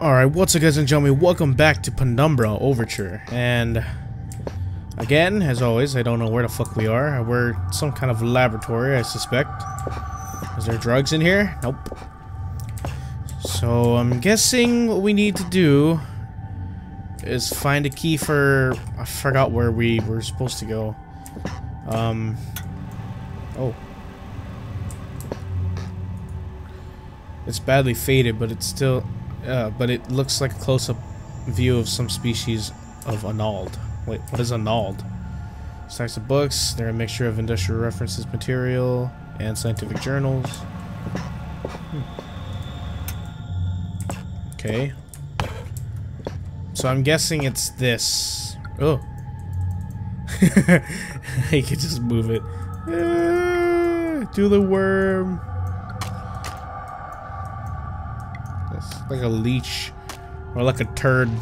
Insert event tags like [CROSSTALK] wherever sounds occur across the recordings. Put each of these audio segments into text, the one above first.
Alright, what's up guys and gentlemen, welcome back to Penumbra Overture, and again, as always, I don't know where the fuck we are, we're some kind of laboratory, I suspect. Is there drugs in here? Nope. So, I'm guessing what we need to do is find a key for, I forgot where we were supposed to go. Um, oh. It's badly faded, but it's still, uh, but it looks like a close-up view of some species of annelid. Wait, what is annelid? Stacks of books. They're a mixture of industrial references material and scientific journals. Hmm. Okay. So I'm guessing it's this. Oh. [LAUGHS] you could just move it. Uh, do the worm. Like a leech or like a turd. [LAUGHS]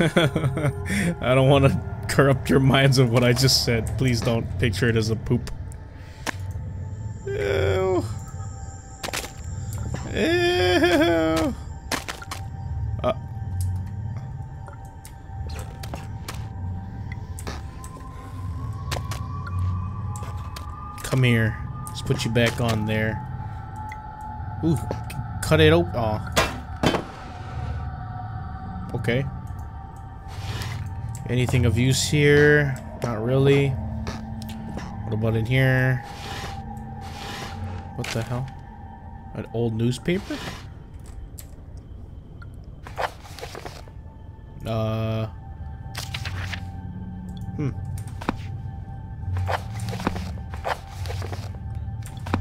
I don't want to corrupt your minds of what I just said. Please don't picture it as a poop. Ew. Ew. Uh. Come here. Let's put you back on there. Ooh, cut it open. Oh. Okay. Anything of use here? Not really. What about in here? What the hell? An old newspaper? Uh. Hmm.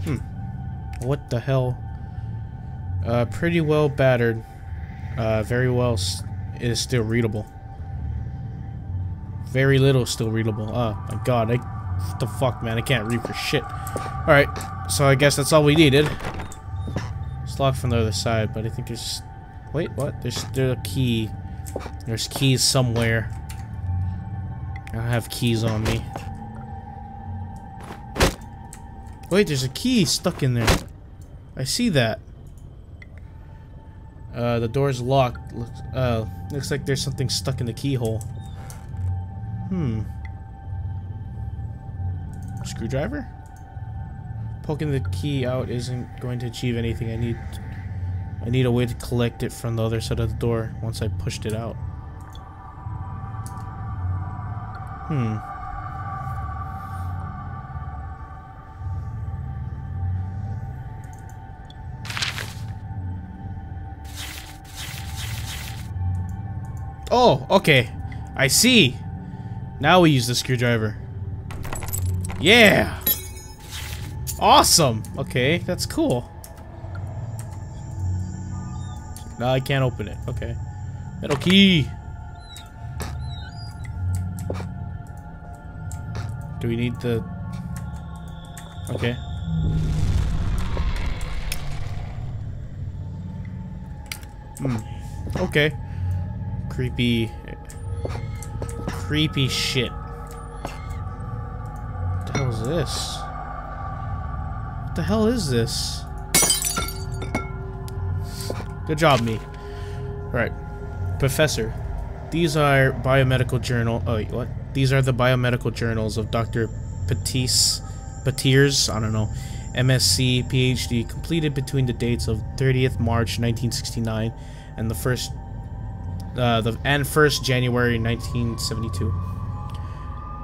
Hmm. What the hell? Uh, pretty well battered. Uh, very well is still readable. Very little still readable. Oh my god, I, what the fuck, man? I can't read for shit. Alright, so I guess that's all we needed. It's locked from the other side, but I think there's... Wait, what? There's, there's a key. There's keys somewhere. I have keys on me. Wait, there's a key stuck in there. I see that. Uh, the door's locked. Looks, uh, looks like there's something stuck in the keyhole. Hmm. Screwdriver? Poking the key out isn't going to achieve anything. I need I need a way to collect it from the other side of the door once I pushed it out. Hmm. Oh, okay. I see. Now we use the screwdriver. Yeah! Awesome! Okay, that's cool. Now I can't open it. Okay. Metal key! Do we need the... Okay. Hmm. Okay creepy, creepy shit. What the hell is this? What the hell is this? Good job, me. Alright. Professor, these are biomedical journal- oh wait, what? These are the biomedical journals of Dr. Patis, Patiers, I don't know, MSc, PhD, completed between the dates of 30th March 1969 and the 1st uh, the, and 1st January 1972.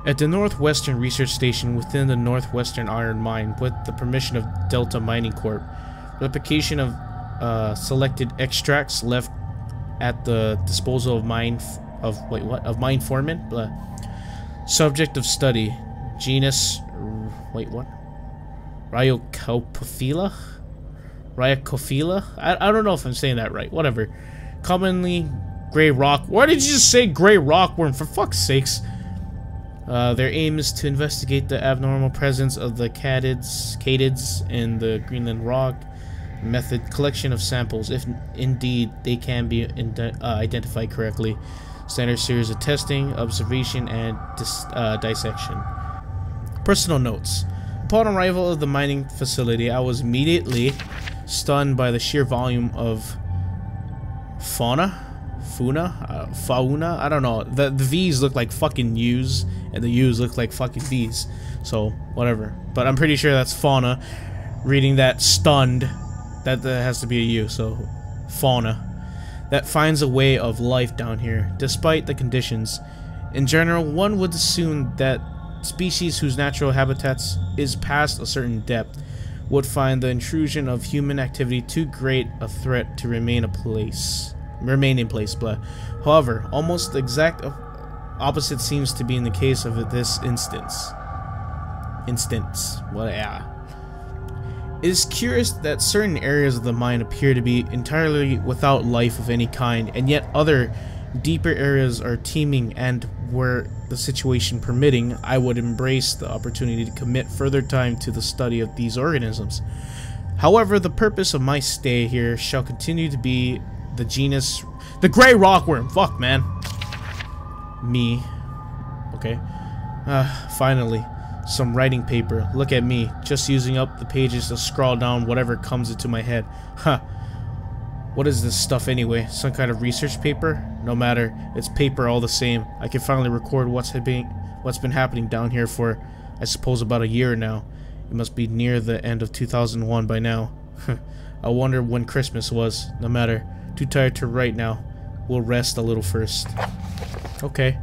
At the Northwestern Research Station within the Northwestern Iron Mine, with the permission of Delta Mining Corp., replication of uh, selected extracts left at the disposal of mine of wait what of mine foreman. Blah. Subject of study: genus. Wait what? Rhyocopophila. Rhyocophila. I I don't know if I'm saying that right. Whatever. Commonly Gray rock. Why did you just say gray rockworm? For fuck's sakes. Uh, their aim is to investigate the abnormal presence of the catids, catids in the Greenland rock. Method collection of samples, if indeed they can be uh, identified correctly. Standard series of testing, observation, and dis uh, dissection. Personal notes. Upon arrival of the mining facility, I was immediately stunned by the sheer volume of fauna? Funa? Uh, fauna? I don't know. The, the V's look like fucking U's, and the U's look like fucking V's. So, whatever. But I'm pretty sure that's fauna. Reading that stunned, that, that has to be a U, so fauna. That finds a way of life down here, despite the conditions. In general, one would assume that species whose natural habitats is past a certain depth would find the intrusion of human activity too great a threat to remain a place remain in place but however almost the exact opposite seems to be in the case of this instance. Instance. Well yeah. It is curious that certain areas of the mind appear to be entirely without life of any kind and yet other deeper areas are teeming and were the situation permitting, I would embrace the opportunity to commit further time to the study of these organisms. However, the purpose of my stay here shall continue to be the genus... The gray rockworm! Fuck, man. Me. Okay. Uh, finally. Some writing paper. Look at me. Just using up the pages to scrawl down whatever comes into my head. Huh. What is this stuff anyway? Some kind of research paper? No matter, it's paper all the same. I can finally record what's been what's been happening down here for I suppose about a year now. It must be near the end of 2001 by now. [LAUGHS] I wonder when Christmas was. No matter. Too tired to write now. We'll rest a little first. Okay.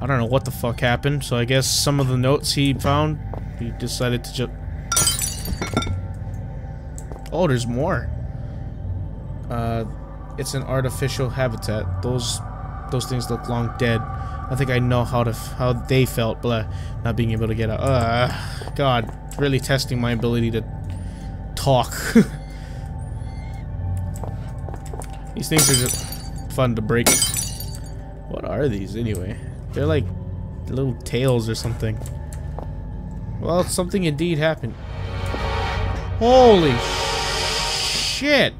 I don't know what the fuck happened, so I guess some of the notes he found, he decided to just... Oh, there's more. Uh, it's an artificial habitat. Those those things look long dead. I think I know how to how they felt, blah, not being able to get out. Uh, God, really testing my ability to talk. [LAUGHS] these things are just fun to break. What are these anyway? They're like little tails or something. Well, something indeed happened. Holy shit!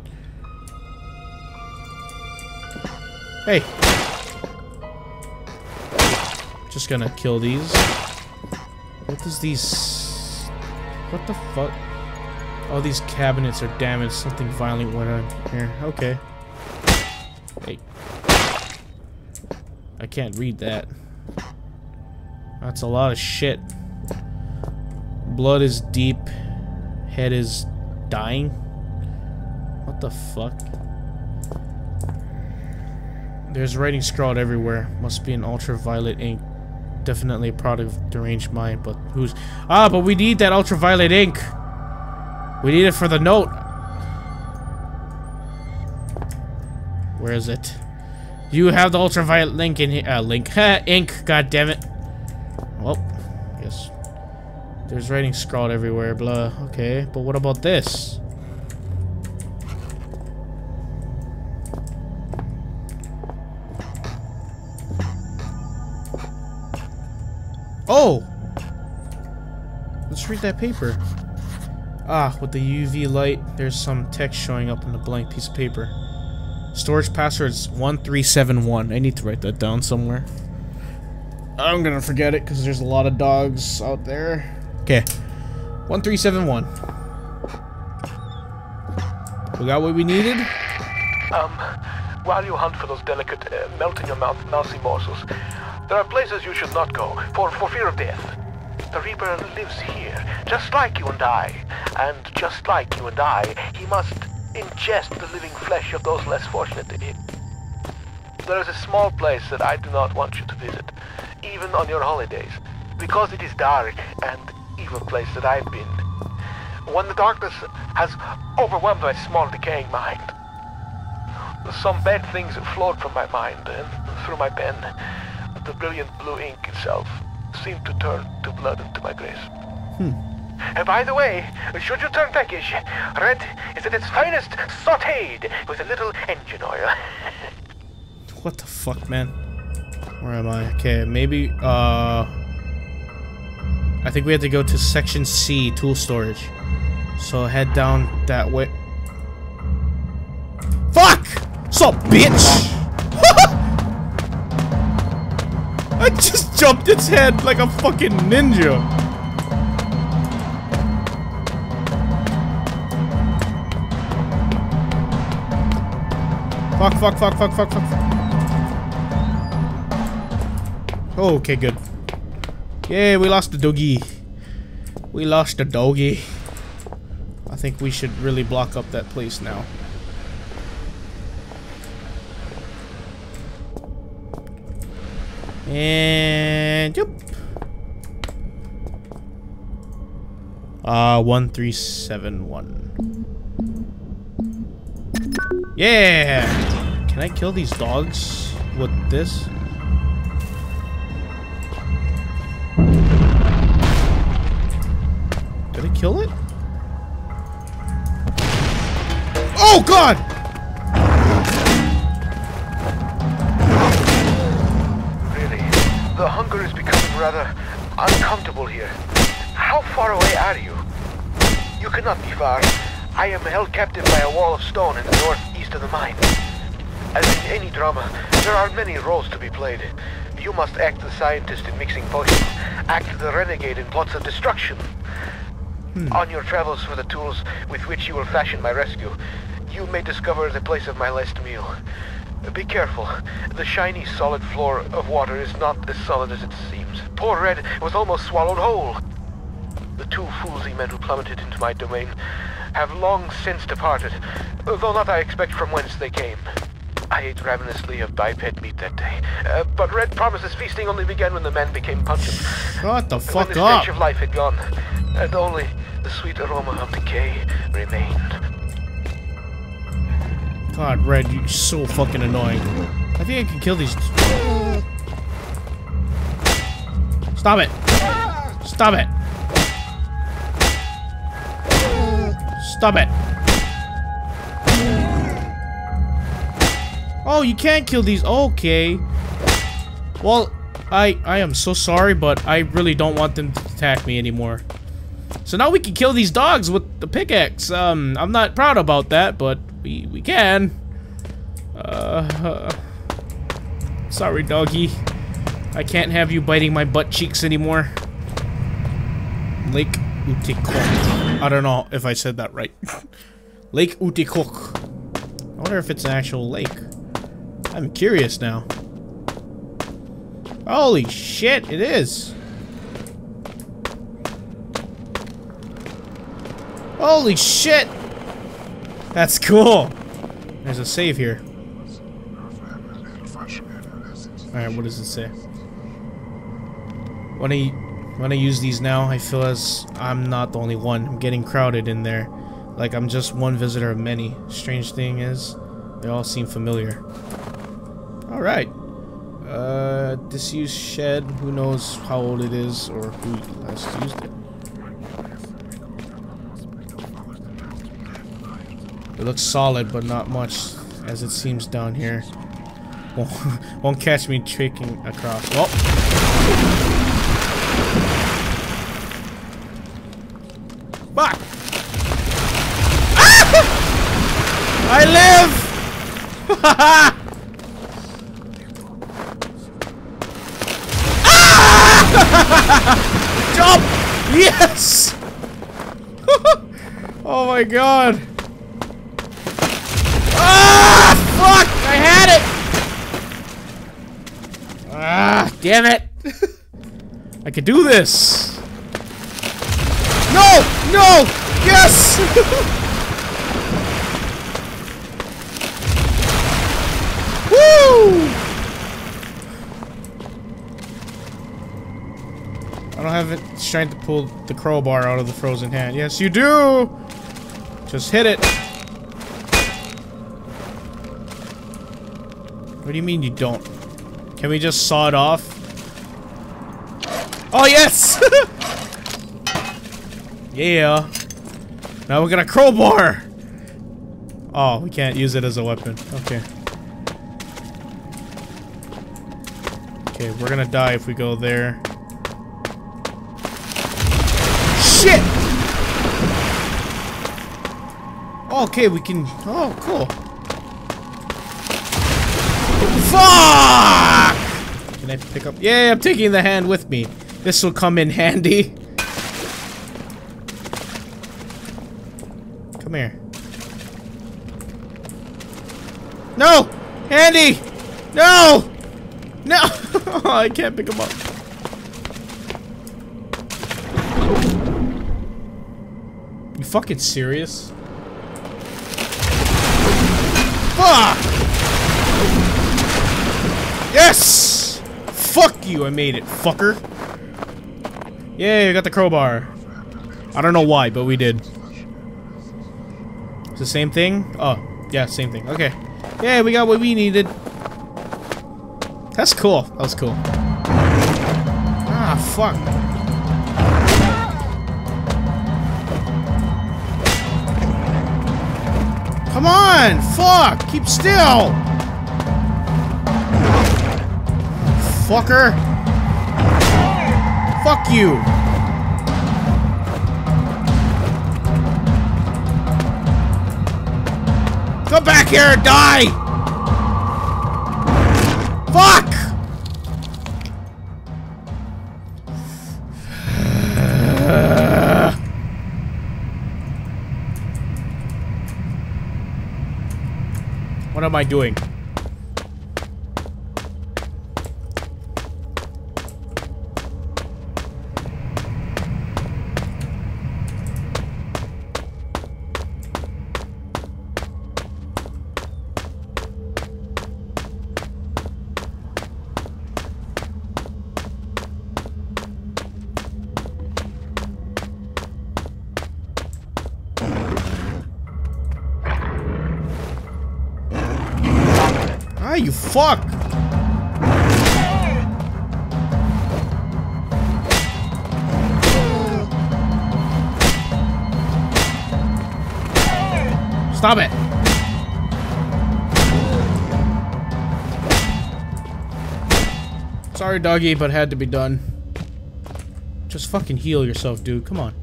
Hey. Just gonna kill these. What does these... What the fuck? Oh, these cabinets are damaged. Something violent went on here. Okay. I can't read that. That's a lot of shit. Blood is deep. Head is dying. What the fuck? There's writing scrawled everywhere. Must be an ultraviolet ink. Definitely a product of deranged mind, but who's... Ah, but we need that ultraviolet ink! We need it for the note! Where is it? You have the ultraviolet link in here. Uh, link. ink, god damn it. Well, yes. There's writing scrawled everywhere, blah. Okay, but what about this? Oh! Let's read that paper. Ah, with the UV light, there's some text showing up on the blank piece of paper. Storage password is 1371. I need to write that down somewhere. I'm gonna forget it because there's a lot of dogs out there. Okay. 1371. We got what we needed? Um, while you hunt for those delicate, uh, melt-in-your-mouth mousy morsels, there are places you should not go, for, for fear of death. The Reaper lives here, just like you and I. And just like you and I, he must ingest the living flesh of those less fortunate than him. There is a small place that I do not want you to visit, even on your holidays, because it is dark and evil place that I've been. When the darkness has overwhelmed my small decaying mind, some bad things flowed from my mind and through my pen the brilliant blue ink itself seemed to turn to blood into my grasp. Hmm. And by the way, should you turn peckish, red is at its finest sauteed with a little engine oil. [LAUGHS] what the fuck, man? Where am I? Okay, maybe, uh... I think we have to go to section C, tool storage. So head down that way. Fuck! So, bitch! [LAUGHS] I just jumped its head like a fucking ninja. Fuck, fuck, fuck, fuck, fuck, fuck. Okay, good. Yay, we lost the doggy. We lost the doggy. I think we should really block up that place now. And yep. Uh, 1371. Yeah! Can I kill these dogs with this? Did I kill it? Oh god! Really, the hunger is becoming rather uncomfortable here. How far away are you? You cannot be far. I am held captive by a wall of stone in the of the mine. As in any drama, there are many roles to be played. You must act the scientist in mixing potions, act the renegade in plots of destruction. Hmm. On your travels for the tools with which you will fashion my rescue, you may discover the place of my last meal. Be careful. The shiny, solid floor of water is not as solid as it seems. Poor Red was almost swallowed whole. The two foolsy men who plummeted into my domain have long since departed, though not I expect from whence they came. I ate ravenously of biped meat that day, uh, but Red promises feasting only began when the men became pungent. Shut the when fuck the up! stench of life had gone, and only the sweet aroma of decay remained. God, Red, you're so fucking annoying. I think I can kill these. Stop it! Stop it! Stop it! Oh, you can't kill these. Okay. Well, I I am so sorry, but I really don't want them to attack me anymore. So now we can kill these dogs with the pickaxe. Um, I'm not proud about that, but we we can. Uh, sorry, doggy. I can't have you biting my butt cheeks anymore. Lake Utikok. I don't know if I said that right. lake Utikok. I wonder if it's an actual lake. I'm curious now. Holy shit, it is. Holy shit! That's cool. There's a save here. Alright, what does it say? When I when I use these now, I feel as I'm not the only one. I'm getting crowded in there. Like I'm just one visitor of many. Strange thing is, they all seem familiar. Alright. Uh, disused shed. Who knows how old it is or who last used it. It looks solid, but not much, as it seems down here. Won't, [LAUGHS] won't catch me tricking across. Oh! Fuck! Ah! I live! [LAUGHS] ah! Jump! Yes! [LAUGHS] oh my god! Ah! Fuck! I had it! Ah! Damn it! [LAUGHS] I could do this! No! No! Yes! [LAUGHS] Woo! I don't have it strength to pull the crowbar out of the frozen hand. Yes, you do! Just hit it. What do you mean you don't? Can we just saw it off? Oh, yes! [LAUGHS] yeah. Now we're gonna crowbar! Oh, we can't use it as a weapon. Okay. Okay, we're gonna die if we go there. Shit! Okay, we can... Oh, cool. Fuck! Can I pick up? Yeah, I'm taking the hand with me. This will come in handy. [LAUGHS] here. No! Andy! No! No! [LAUGHS] I can't pick him up. You fucking serious? Fuck! Yes! Fuck you, I made it, fucker. Yay, I got the crowbar. I don't know why, but we did. It's the same thing? Oh, yeah, same thing. Okay. Yeah, we got what we needed. That's cool. That was cool. Ah, fuck. Come on! Fuck! Keep still! Fucker! Fuck you! Back here and die! Fuck! What am I doing? Fuck! Stop it! Sorry, doggy, but had to be done. Just fucking heal yourself, dude. Come on.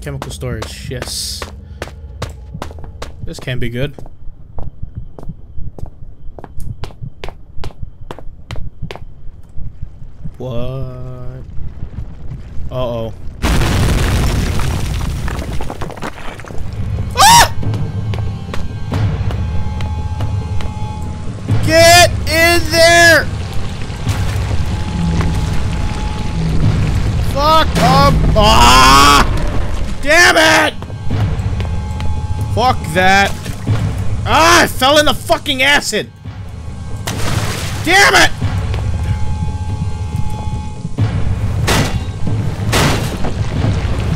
Chemical storage, yes. This can be good. Ah! Damn it! Fuck that. Ah, I fell in the fucking acid! Damn it!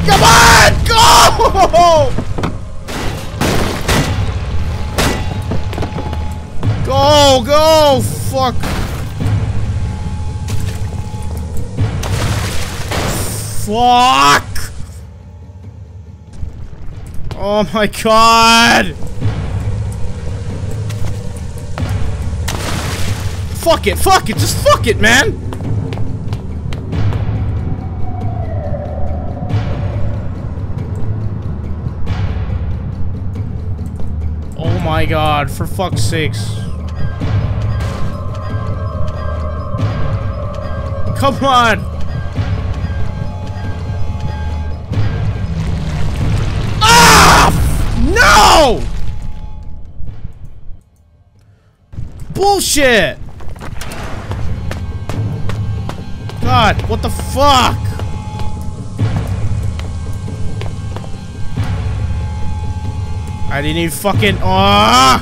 Come on! Go! Go, go! Fuck. Fuck! Oh my god! Fuck it, fuck it, just fuck it, man! Oh my god, for fuck's sakes. Come on! No! Bullshit! God, what the fuck? I didn't even fucking. Ah!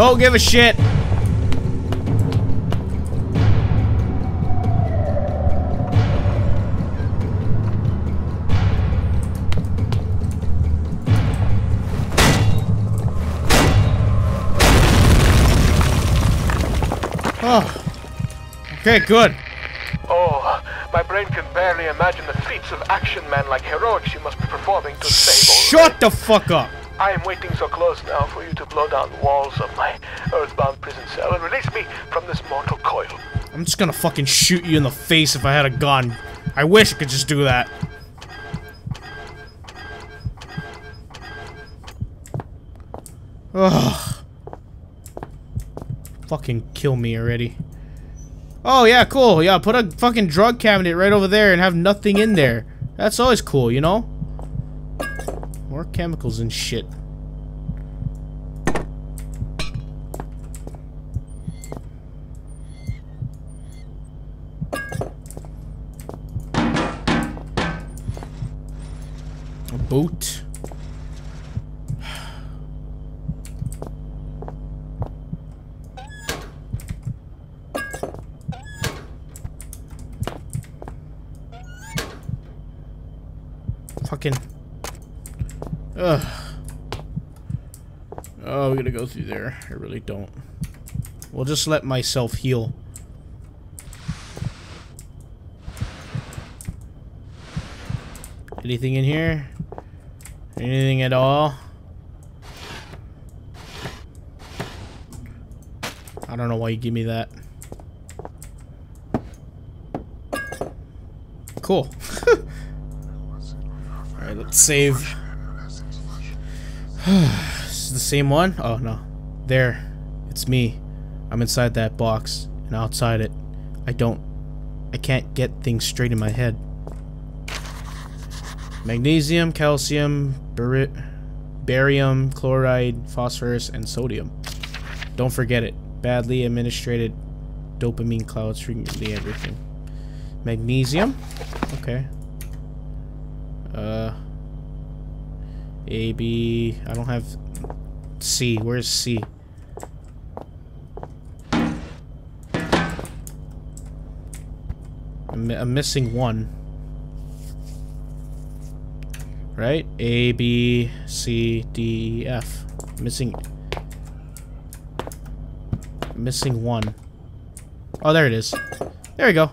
Don't give a shit. Oh. Okay, good. Oh, my brain can barely imagine the feats of action man like heroics you must be performing to save Shut the fuck up. I am waiting so close now for you to blow down the walls of my earthbound prison cell and release me from this mortal coil. I'm just gonna fucking shoot you in the face if I had a gun. I wish I could just do that. Ugh. Fucking kill me already. Oh, yeah, cool. Yeah, put a fucking drug cabinet right over there and have nothing in there. That's always cool, you know? More chemicals and shit. A boot. Fucking. Ugh. Oh, we gotta go through there. I really don't. We'll just let myself heal. Anything in here? Anything at all? I don't know why you give me that. Cool. [LAUGHS] Alright, let's save. [SIGHS] this is the same one? Oh, no. There. It's me. I'm inside that box. And outside it, I don't... I can't get things straight in my head. Magnesium, calcium, bari barium, chloride, phosphorus, and sodium. Don't forget it. Badly administrated dopamine clouds frequently everything. Magnesium. Okay. Uh. A, B. I don't have C. Where's C? I'm missing one. Right? A, B, C, D, F. Missing. Missing one. Oh, there it is. There we go.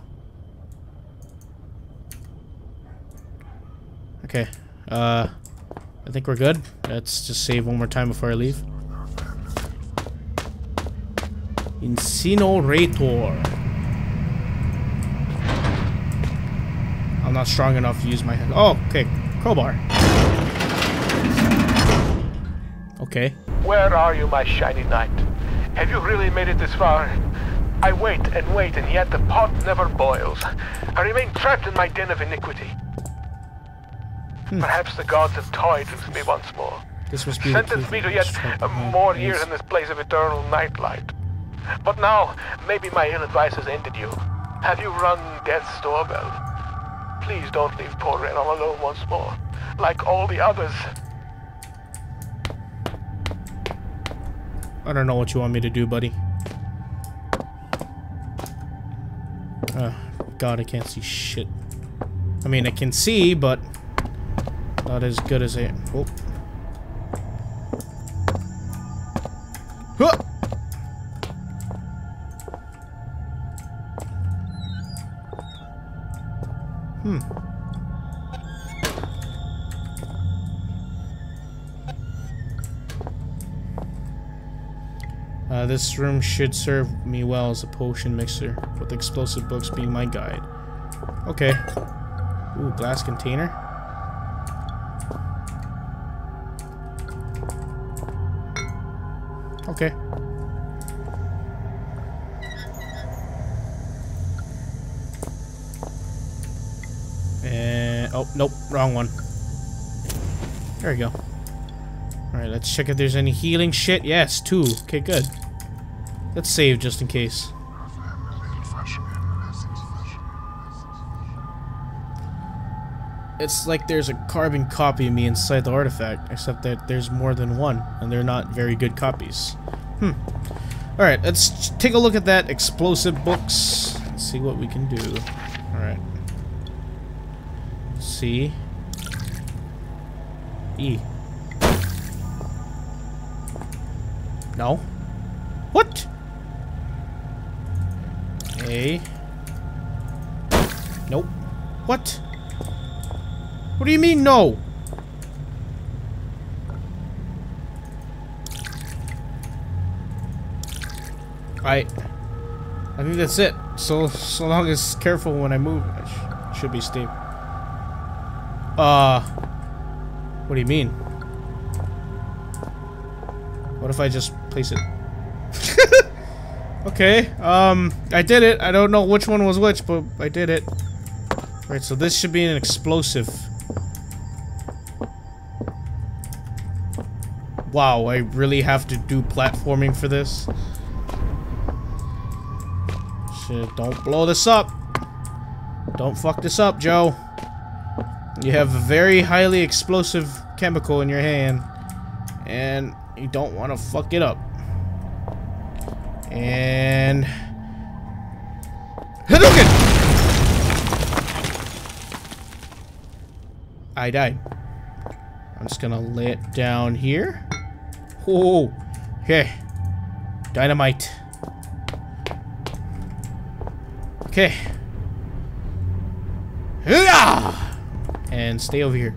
Okay. Uh, I think we're good. Let's just save one more time before I leave. Incinerator. I'm not strong enough to use my. Oh, okay. Crowbar. Okay. Where are you, my shiny knight? Have you really made it this far? I wait and wait, and yet the pot never boils. I remain trapped in my den of iniquity. Hmm. Perhaps the gods have toyed with me once more. This must be Sentence me to yet more years in this place of eternal nightlight. But now, maybe my ill advice has ended you. Have you run death's doorbell? Please don't leave poor Ren all alone once more, like all the others. I don't know what you want me to do, buddy. Oh, God, I can't see shit. I mean, I can see, but not as good as I... Oh. This room should serve me well as a potion mixer, with explosive books being my guide. Okay. Ooh, glass container. Okay. And oh nope, wrong one. There we go. Alright, let's check if there's any healing shit. Yes, two. Okay, good. Let's save just in case. It's like there's a carbon copy of me inside the artifact, except that there's more than one, and they're not very good copies. Hmm. Alright, let's take a look at that explosive books. Let's see what we can do. Alright. C. E. No. What? A. Nope. What? What do you mean, no? I... I think that's it. So, so long as careful when I move, I sh should be stable. Uh... What do you mean? What if I just place it? [LAUGHS] okay, um, I did it. I don't know which one was which, but I did it. Right, so this should be an explosive. Wow, I really have to do platforming for this? Shit, don't blow this up. Don't fuck this up, Joe. You have a very highly explosive chemical in your hand. And you don't want to fuck it up. And... Hadouken! I died. I'm just gonna lay it down here. Oh, okay. Dynamite. Okay. And stay over here.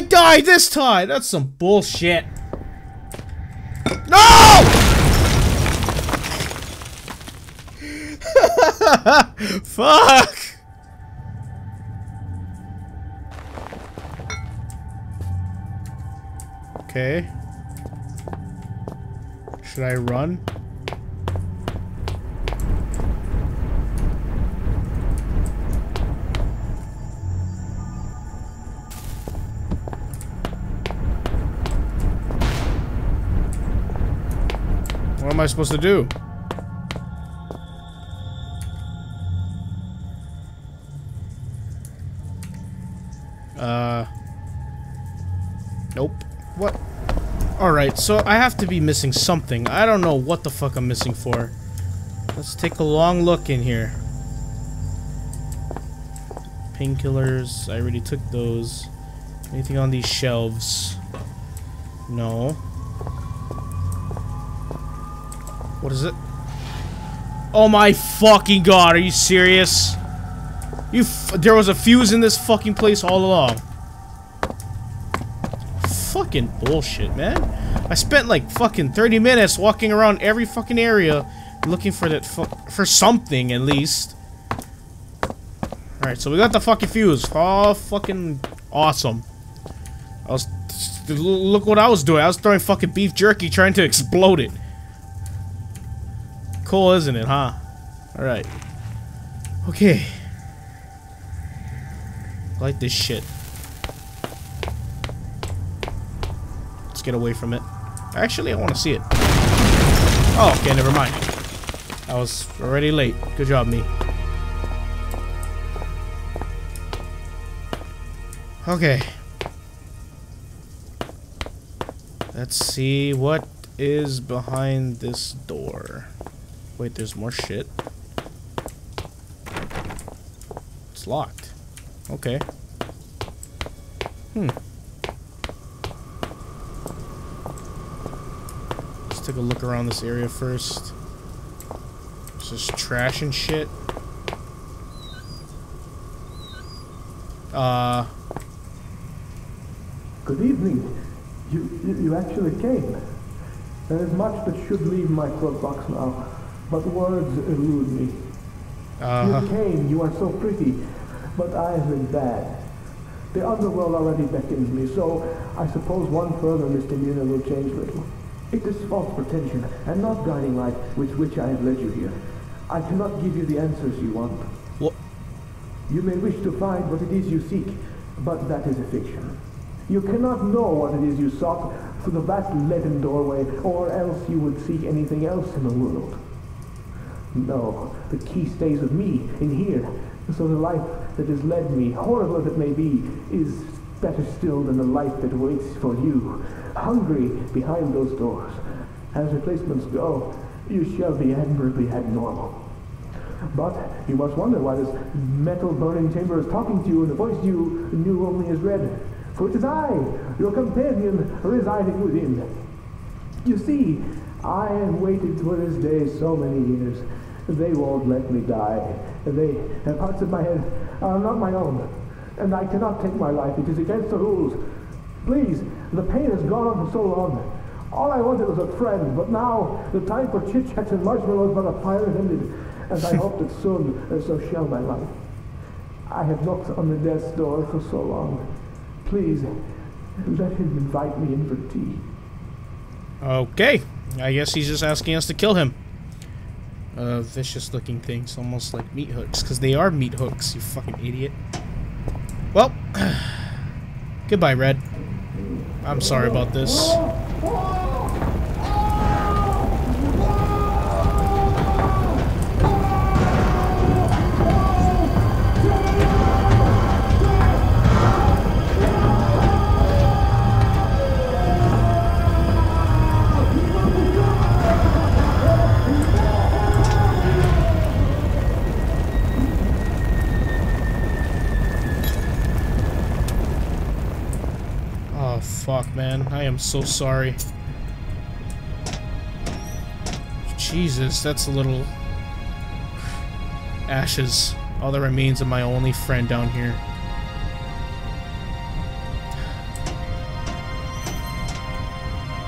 I die this time? That's some bullshit. No! [LAUGHS] Fuck! Okay. Should I run? Am I supposed to do? Uh... Nope. What? Alright, so I have to be missing something. I don't know what the fuck I'm missing for. Let's take a long look in here. Painkillers, I already took those. Anything on these shelves? No. What is it? Oh my fucking god, are you serious? You there was a fuse in this fucking place all along. Fucking bullshit, man. I spent like fucking 30 minutes walking around every fucking area looking for that for something at least. Alright, so we got the fucking fuse. Oh, fucking awesome. I was look what I was doing. I was throwing fucking beef jerky trying to explode it. Cool, isn't it, huh? Alright. Okay. Like this shit. Let's get away from it. Actually, I want to see it. Oh, okay, never mind. I was already late. Good job, me. Okay. Let's see what is behind this door. Wait, there's more shit. It's locked. Okay. Hmm. Let's take a look around this area first. It's just trash and shit. Uh. Good evening. You, you, actually came. There is much that should leave my cloak box now but words elude me. Uh -huh. You came, you are so pretty, but I have been bad. The underworld already beckons me, so I suppose one further misdemeanor will change little. It is false pretension, and not guiding light with which I have led you here. I cannot give you the answers you want. What? You may wish to find what it is you seek, but that is a fiction. You cannot know what it is you sought through the vast leaden doorway, or else you would seek anything else in the world. No, the key stays with me in here. So the life that has led me, horrible as it may be, is better still than the life that waits for you, hungry behind those doors. As replacements go, you shall be admirably abnormal. But you must wonder why this metal burning chamber is talking to you in a voice you knew only as red. For it is I, your companion, residing within. You see, I have waited for this day so many years, they won't let me die. They have parts of my head are not my own. And I cannot take my life. It is against the rules. Please, the pain has gone on for so long. All I wanted was a friend, but now the time for chit chats and marshmallows by the fire has ended, and I [LAUGHS] hope that soon uh, so shall my life. I have knocked on the death's door for so long. Please, let him invite me in for tea. Okay. I guess he's just asking us to kill him. Uh, vicious looking things, almost like meat hooks, because they are meat hooks, you fucking idiot. Well, [CLEARS THROAT] goodbye, Red. I'm sorry about this. Fuck, man. I am so sorry. Jesus, that's a little... Ashes. All that remains of my only friend down here.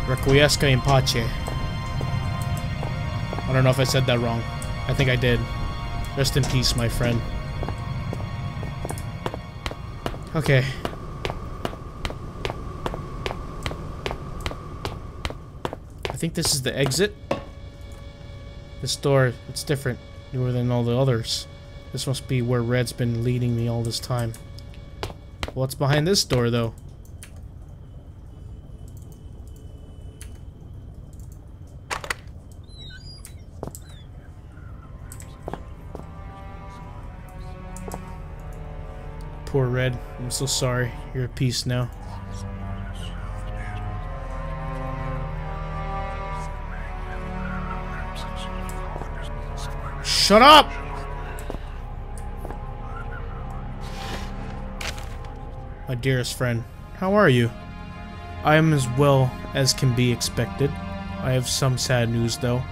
Requiesca in pace. I don't know if I said that wrong. I think I did. Rest in peace, my friend. Okay. Think this is the exit. This door, it's different newer than all the others. This must be where Red's been leading me all this time. What's behind this door, though? Poor Red. I'm so sorry. You're at peace now. Shut up! My dearest friend, how are you? I am as well as can be expected. I have some sad news though.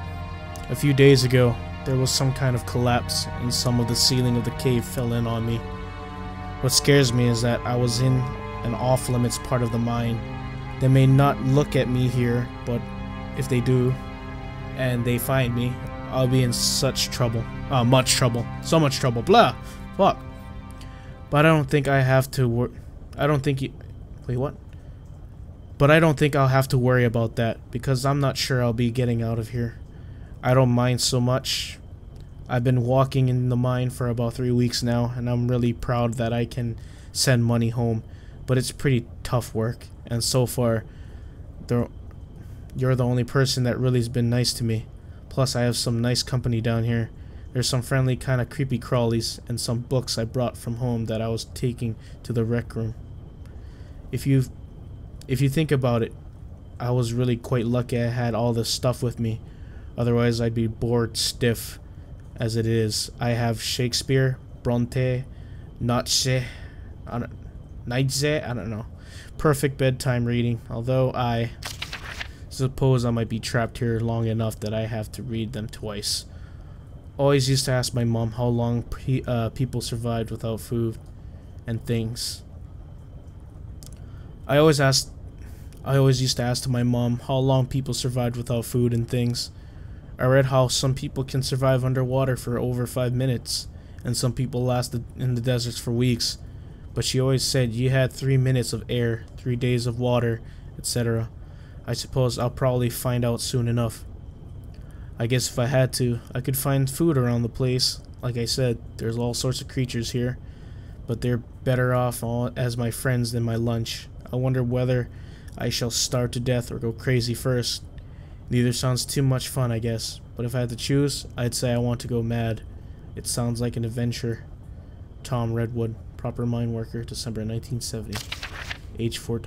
A few days ago, there was some kind of collapse and some of the ceiling of the cave fell in on me. What scares me is that I was in an off-limits part of the mine. They may not look at me here, but if they do, and they find me, I'll be in such trouble. Uh, much trouble. So much trouble. Blah. Fuck. But I don't think I have to wor- I don't think you- Wait, what? But I don't think I'll have to worry about that, because I'm not sure I'll be getting out of here. I don't mind so much. I've been walking in the mine for about three weeks now, and I'm really proud that I can send money home. But it's pretty tough work, and so far, you're the only person that really's been nice to me. Plus, I have some nice company down here. There's some friendly kind of creepy crawlies and some books I brought from home that I was taking to the rec room. If you if you think about it, I was really quite lucky I had all this stuff with me. Otherwise, I'd be bored stiff as it is. I have Shakespeare, Bronte, Nietzsche, I don't, Nietzsche, I don't know. Perfect bedtime reading, although I suppose I might be trapped here long enough that I have to read them twice. Always used to ask my mom how long pe uh, people survived without food and things. I always asked, I always used to ask to my mom how long people survived without food and things. I read how some people can survive underwater for over five minutes, and some people lasted in the deserts for weeks. But she always said you had three minutes of air, three days of water, etc. I suppose I'll probably find out soon enough. I guess if I had to, I could find food around the place. Like I said, there's all sorts of creatures here, but they're better off all as my friends than my lunch. I wonder whether I shall starve to death or go crazy first. Neither sounds too much fun, I guess, but if I had to choose, I'd say I want to go mad. It sounds like an adventure. Tom Redwood, proper mine worker, December 1970. Age 4.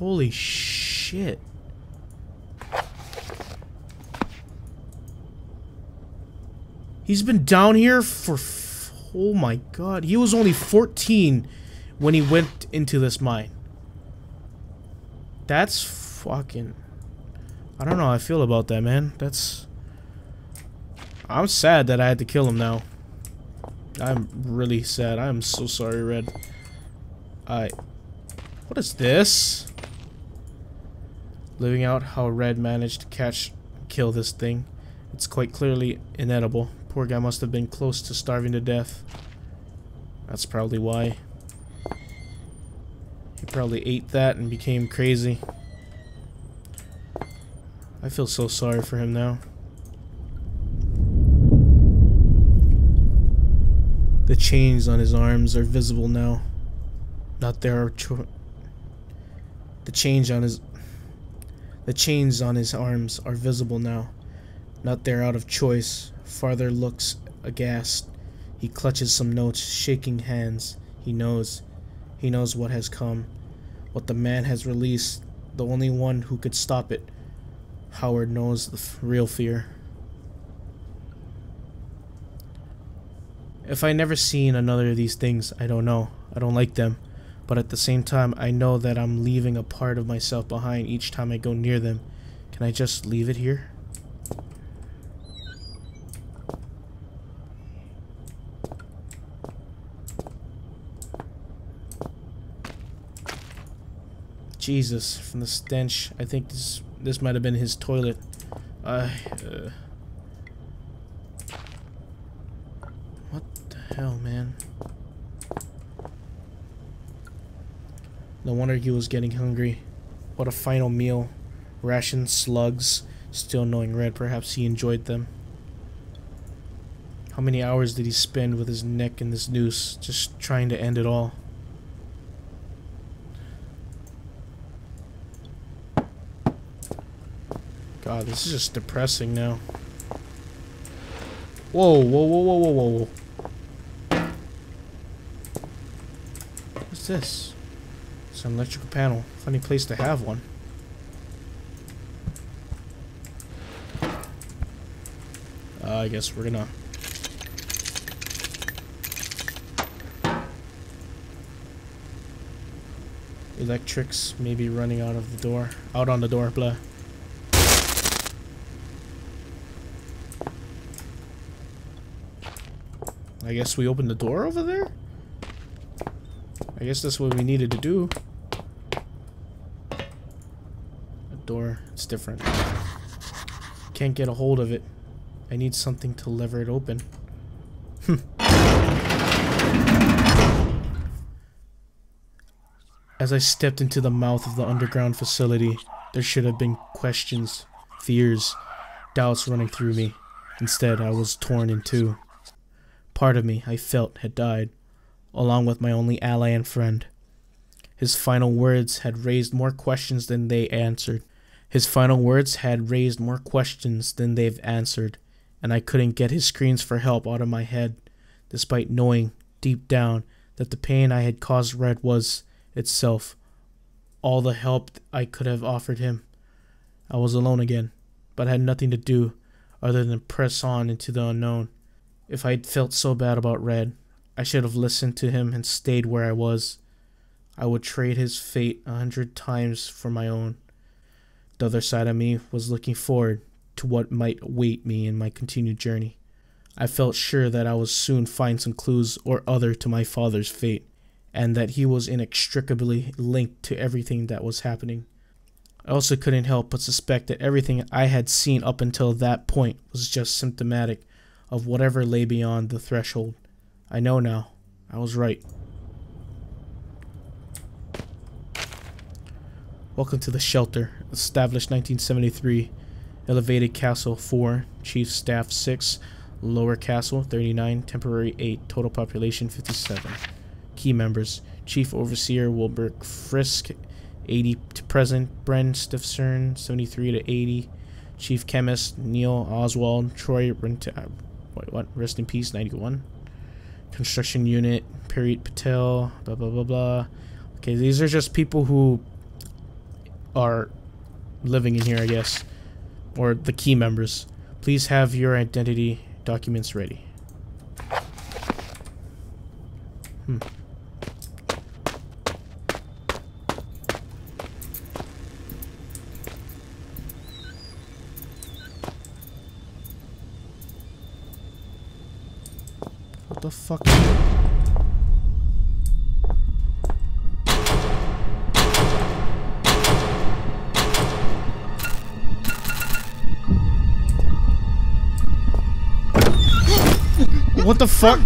Holy shit. He's been down here for. Oh my god. He was only 14 when he went into this mine. That's fucking. I don't know how I feel about that, man. That's. I'm sad that I had to kill him now. I'm really sad. I'm so sorry, Red. I... What is this? Living out how Red managed to catch kill this thing. It's quite clearly inedible. Poor guy must have been close to starving to death. That's probably why. He probably ate that and became crazy. I feel so sorry for him now. The chains on his arms are visible now. Not there are the change on his the chains on his arms are visible now. Not there out of choice. Father looks aghast. He clutches some notes, shaking hands. He knows. He knows what has come. What the man has released. The only one who could stop it. Howard knows the real fear. If I never seen another of these things, I don't know. I don't like them. But at the same time, I know that I'm leaving a part of myself behind each time I go near them. Can I just leave it here? Jesus, from the stench, I think this this might have been his toilet. I, uh, what the hell, man? No wonder he was getting hungry. What a final meal. Rations, slugs, still knowing Red, perhaps he enjoyed them. How many hours did he spend with his neck in this noose, just trying to end it all? God, this is just depressing now. Whoa, whoa, whoa, whoa, whoa, whoa. What's this? It's an electrical panel. Funny place to have one. Uh, I guess we're gonna... Electrics maybe running out of the door. Out on the door, blah. I guess we opened the door over there? I guess that's what we needed to do. door. It's different. Can't get a hold of it. I need something to lever it open. Hmm. As I stepped into the mouth of the underground facility, there should have been questions, fears, doubts running through me. Instead, I was torn in two. Part of me, I felt, had died, along with my only ally and friend. His final words had raised more questions than they answered. His final words had raised more questions than they've answered, and I couldn't get his screams for help out of my head, despite knowing, deep down, that the pain I had caused Red was, itself, all the help I could have offered him. I was alone again, but had nothing to do other than press on into the unknown. If I'd felt so bad about Red, I should have listened to him and stayed where I was. I would trade his fate a hundred times for my own. The other side of me was looking forward to what might await me in my continued journey. I felt sure that I would soon find some clues or other to my father's fate, and that he was inextricably linked to everything that was happening. I also couldn't help but suspect that everything I had seen up until that point was just symptomatic of whatever lay beyond the threshold. I know now. I was right. Welcome to the shelter. Established 1973. Elevated Castle 4. Chief Staff 6. Lower Castle 39. Temporary 8. Total population 57. Key members. Chief Overseer Wilbur Frisk 80 to present. Bren Stifcern 73 to 80. Chief Chemist Neil Oswald Troy Rent uh, wait, what? Rest in peace 91. Construction Unit Period Patel blah blah blah blah. Okay, these are just people who are living in here, I guess. Or the key members. Please have your identity documents ready. Hmm. What the fuck? What the fuck?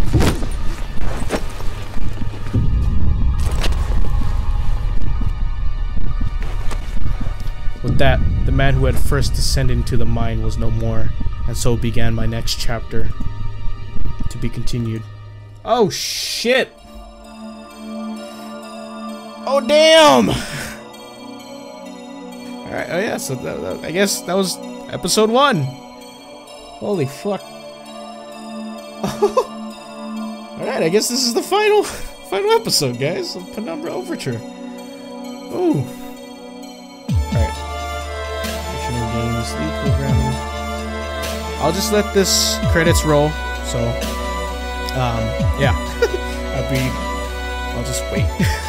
With that, the man who had first descended into the mine was no more, and so began my next chapter. To be continued. Oh shit! Oh damn! Alright, oh yeah, so that, that- I guess that was episode one. Holy fuck. [LAUGHS] Alright, I guess this is the final [LAUGHS] final episode, guys, of Penumbra Overture. Ooh. Alright. Frictional Games. I'll just let this credits roll, so um yeah. [LAUGHS] I'll be I'll just wait.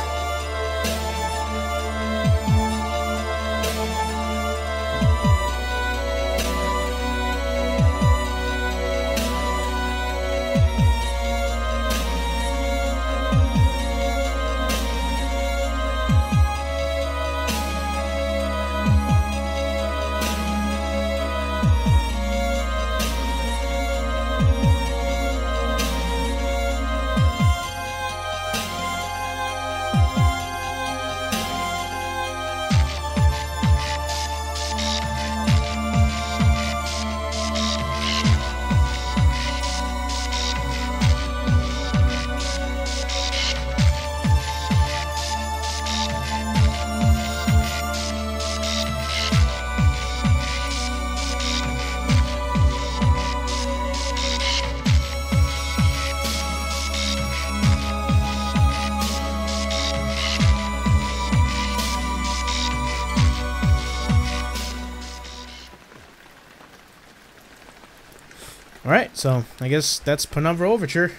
So I guess that's Penumbra Overture.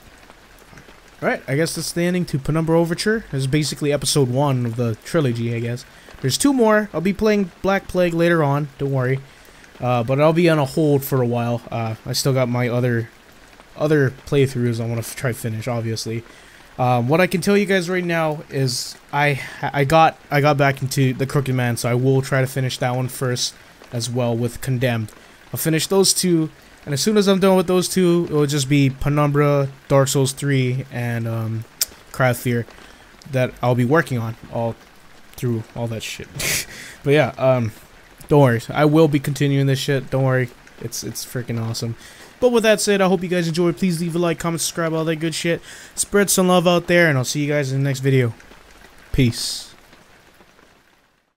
[LAUGHS] Alright, I guess that's the ending to Penumbra Overture. This is basically episode one of the trilogy, I guess. There's two more. I'll be playing Black Plague later on, don't worry. Uh, but I'll be on a hold for a while. Uh, I still got my other other playthroughs I want to try to finish, obviously. Um, what I can tell you guys right now is I I got I got back into the Crooked Man, so I will try to finish that one first as well with Condemned. I'll finish those two, and as soon as I'm done with those two, it will just be Penumbra, Dark Souls 3, and um, Cry Fear that I'll be working on all through all that shit. [LAUGHS] but yeah, um, don't worry, I will be continuing this shit. Don't worry, it's it's freaking awesome. But with that said, I hope you guys enjoyed. Please leave a like, comment, subscribe, all that good shit. Spread some love out there, and I'll see you guys in the next video. Peace.